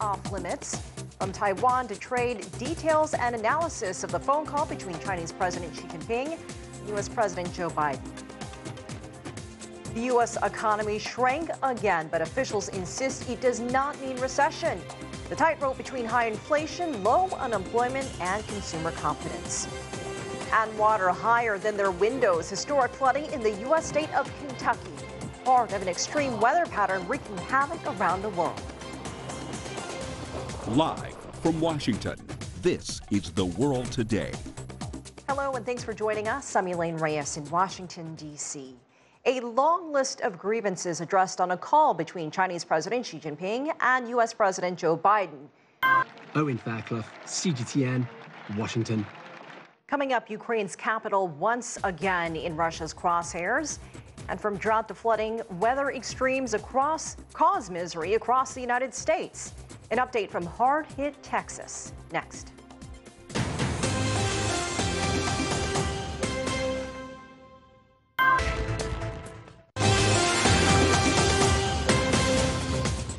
off limits. From Taiwan to trade, details and analysis of the phone call between Chinese President Xi Jinping and U.S. President Joe Biden. The U.S. economy shrank again, but officials insist it does not mean recession. The tightrope between high inflation, low unemployment, and consumer confidence. And water higher than their windows. Historic flooding in the U.S. state of Kentucky. Part of an extreme weather pattern wreaking havoc around the world. Live from Washington, this is The World Today. Hello, and thanks for joining us. I'm Elaine Reyes in Washington, D.C. A long list of grievances addressed on a call between Chinese President Xi Jinping and U.S. President Joe Biden. Owen Fairclough, CGTN, Washington. Coming up, Ukraine's capital once again in Russia's crosshairs. And from drought to flooding, weather extremes across cause misery across the United States. An update from hard hit Texas next.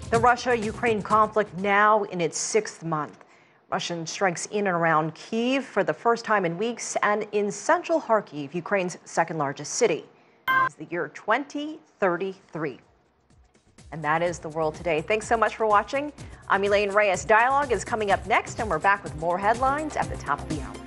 The Russia Ukraine conflict now in its sixth month. Russian strikes in and around Kiev for the first time in weeks and in central Kharkiv, Ukraine's second largest city. It's the year 2033. And that is the world today. Thanks so much for watching. I'm Elaine Reyes. Dialogue is coming up next, and we're back with more headlines at the top of the hour.